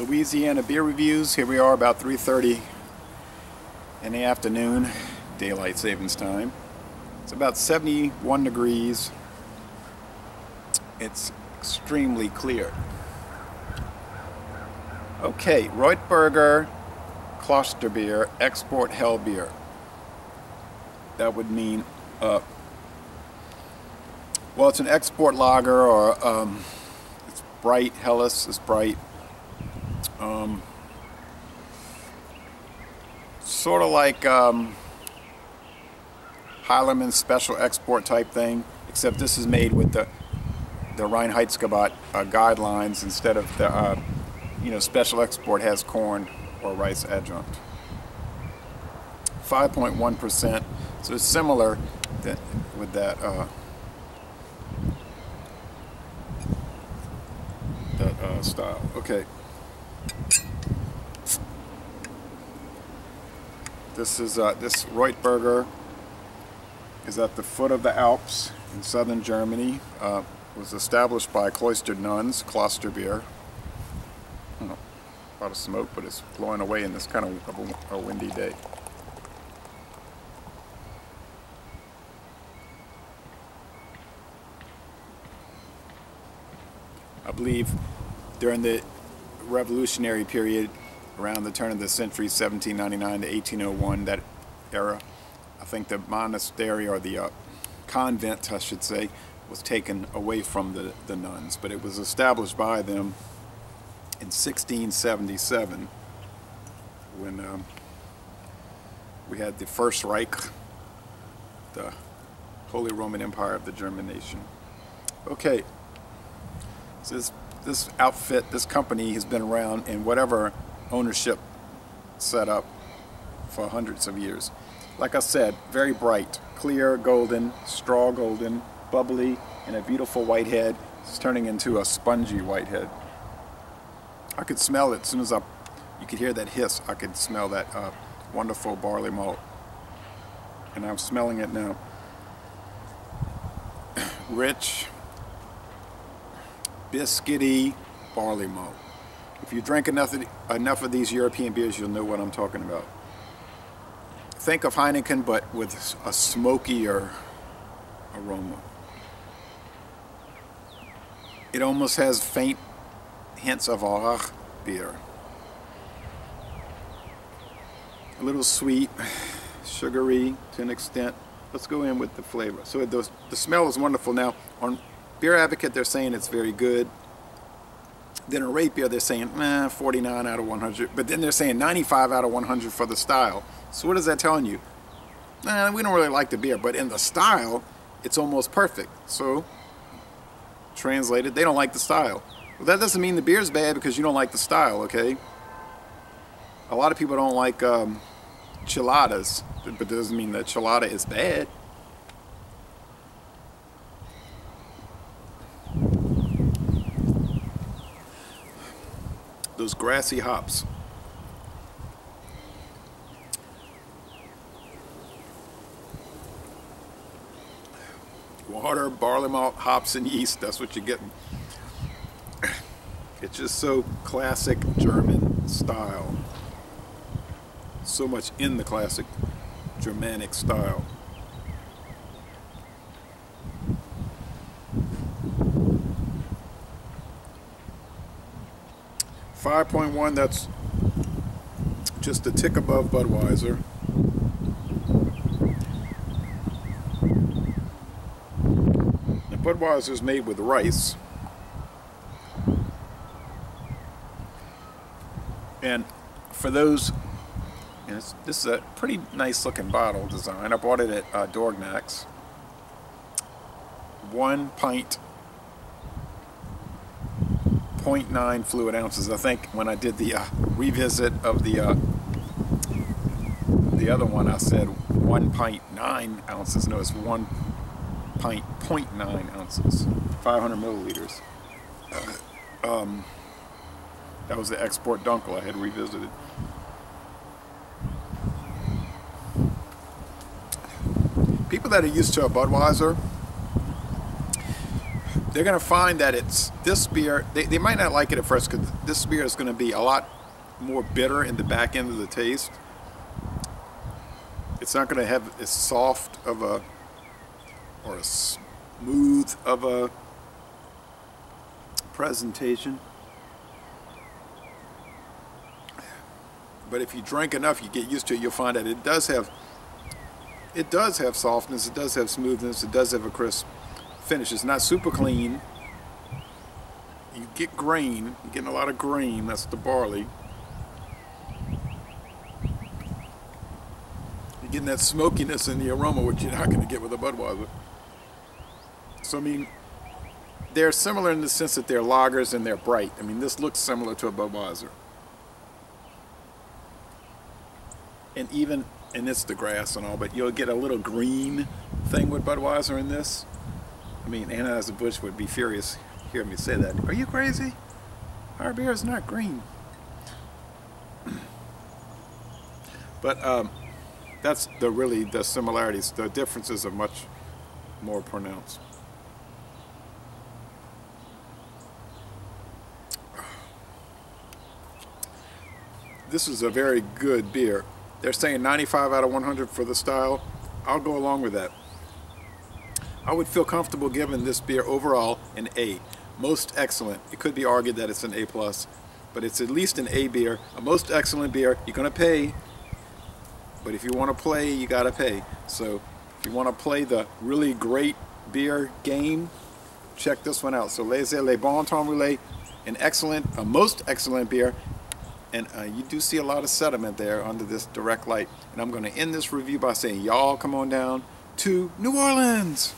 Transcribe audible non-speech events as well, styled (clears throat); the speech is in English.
Louisiana beer reviews. Here we are about 3.30 in the afternoon, daylight savings time. It's about 71 degrees. It's extremely clear. Okay, Reutberger Klosterbier Export Hell Beer. That would mean, uh, well, it's an export lager or um, it's bright. Helles is bright. Um, sort of like um, special export type thing, except this is made with the the Reinheitsgebot uh, guidelines instead of the uh, you know special export has corn or rice adjunct. 5.1%, so it's similar with that. Uh, that uh, style. Okay. This is uh, this Reutberger is at the foot of the Alps in southern Germany. Uh, was established by cloistered nuns, Klosterbier. Oh, a lot of smoke, but it's blowing away in this kind of a windy day. I believe during the revolutionary period around the turn of the century, 1799 to 1801, that era. I think the monastery or the uh, convent, I should say, was taken away from the, the nuns, but it was established by them in 1677 when um, we had the First Reich, the Holy Roman Empire of the German nation. Okay, so this, this outfit, this company has been around in whatever ownership set up for hundreds of years. Like I said, very bright, clear golden, straw golden, bubbly, and a beautiful white head. It's turning into a spongy white head. I could smell it as soon as I, you could hear that hiss, I could smell that uh, wonderful barley malt. And I'm smelling it now. (coughs) Rich, biscuity barley malt. If you drink enough of, enough of these European beers, you'll know what I'm talking about. Think of Heineken, but with a smokier aroma. It almost has faint hints of Rauch beer. A little sweet, sugary to an extent. Let's go in with the flavor. So the, the smell is wonderful. Now, on Beer Advocate, they're saying it's very good. Then a RateBeer, they're saying eh, 49 out of 100. But then they're saying 95 out of 100 for the style. So what is that telling you? Eh, we don't really like the beer, but in the style, it's almost perfect. So, translated, they don't like the style. Well, that doesn't mean the beer's bad because you don't like the style, okay? A lot of people don't like um, cheladas, but it doesn't mean that chilada is bad. Those grassy hops. Water, barley malt, hops, and yeast, that's what you're getting. It's just so classic German style. So much in the classic Germanic style. 5.1, that's just a tick above Budweiser. Now Budweiser is made with rice. And for those, this is a pretty nice looking bottle design. I bought it at uh, Dorignac's. One pint 0.9 fluid ounces. I think when I did the uh, revisit of the uh, the other one, I said 1.9 ounces. No, it's 1 pint 0.9 ounces, 500 milliliters. Uh, um, that was the export Dunkel I had revisited. People that are used to a Budweiser, they're going to find that it's this beer. They, they might not like it at first because this beer is going to be a lot more bitter in the back end of the taste. It's not going to have as soft of a or a smooth of a presentation. But if you drink enough, you get used to it. You'll find that it does have it does have softness. It does have smoothness. It does have a crisp finish. It's not super clean. You get grain. You're getting a lot of grain. That's the barley. You're getting that smokiness in the aroma, which you're not going to get with a Budweiser. So I mean, they're similar in the sense that they're lagers and they're bright. I mean, this looks similar to a Budweiser. And even, and it's the grass and all, but you'll get a little green thing with Budweiser in this. I mean, Anheuser-Busch would be furious hearing me say that. Are you crazy? Our beer is not green. (clears throat) but um, that's the really the similarities. The differences are much more pronounced. (sighs) This is a very good beer. They're saying 95 out of 100 for the style. I'll go along with that. I would feel comfortable giving this beer overall an A. Most excellent. It could be argued that it's an A+, plus, but it's at least an A beer. A most excellent beer. You're going to pay, but if you want to play, you got to pay. So if you want to play the really great beer game, check this one out. So Laissez les bons temps rouler, an excellent, a most excellent beer, and uh, you do see a lot of sediment there under this direct light. And I'm going to end this review by saying, y'all come on down to New Orleans.